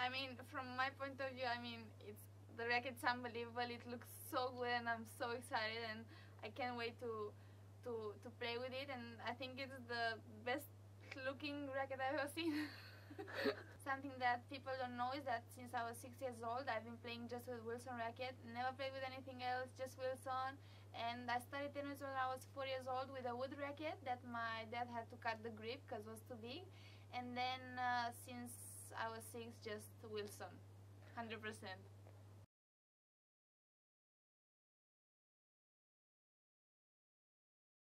I mean, from my point of view, I mean, it's the racket's unbelievable. It looks so good, and I'm so excited, and I can't wait to to to play with it. And I think it's the best looking racket I've ever seen. Something that people don't know is that since I was six years old, I've been playing just with Wilson racket. Never played with anything else, just Wilson. And I started tennis when I was four years old with a wood racket that my dad had to cut the grip because it was too big. And then uh, since I was six, just Wilson, 100%.